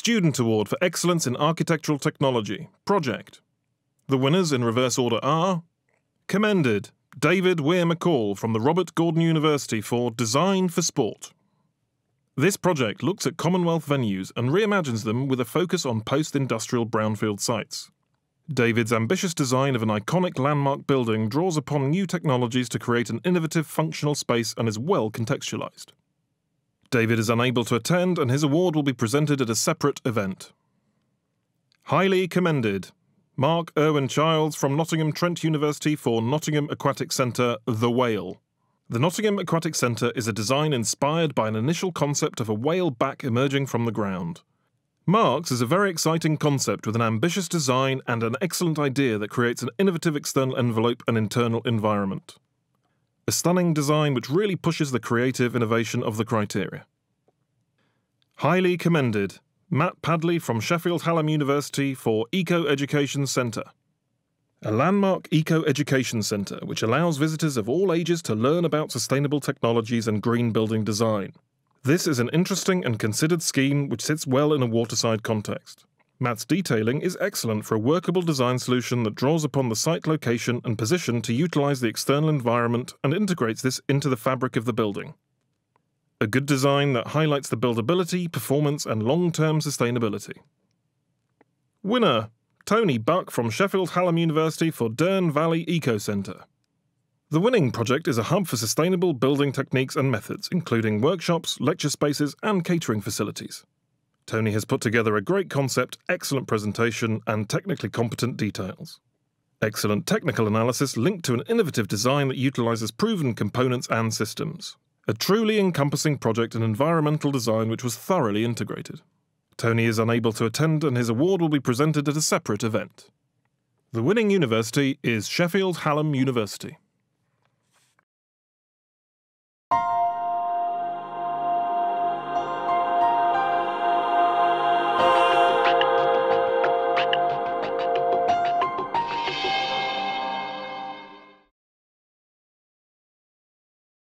Student Award for Excellence in Architectural Technology, Project. The winners in reverse order are Commended, David Weir McCall from the Robert Gordon University for Design for Sport. This project looks at Commonwealth venues and reimagines them with a focus on post industrial brownfield sites. David's ambitious design of an iconic landmark building draws upon new technologies to create an innovative functional space and is well contextualized. David is unable to attend, and his award will be presented at a separate event. Highly commended. Mark Irwin Childs from Nottingham Trent University for Nottingham Aquatic Centre, The Whale. The Nottingham Aquatic Centre is a design inspired by an initial concept of a whale back emerging from the ground. Mark's is a very exciting concept with an ambitious design and an excellent idea that creates an innovative external envelope and internal environment. A stunning design which really pushes the creative innovation of the criteria. Highly commended, Matt Padley from Sheffield Hallam University for Eco Education Centre. A landmark eco education centre which allows visitors of all ages to learn about sustainable technologies and green building design. This is an interesting and considered scheme which sits well in a waterside context. Matt's detailing is excellent for a workable design solution that draws upon the site location and position to utilise the external environment and integrates this into the fabric of the building. A good design that highlights the buildability, performance, and long term sustainability. Winner Tony Buck from Sheffield Hallam University for Dearne Valley Eco Centre. The winning project is a hub for sustainable building techniques and methods, including workshops, lecture spaces, and catering facilities. Tony has put together a great concept, excellent presentation, and technically competent details. Excellent technical analysis linked to an innovative design that utilises proven components and systems. A truly encompassing project and environmental design which was thoroughly integrated. Tony is unable to attend and his award will be presented at a separate event. The winning university is Sheffield Hallam University.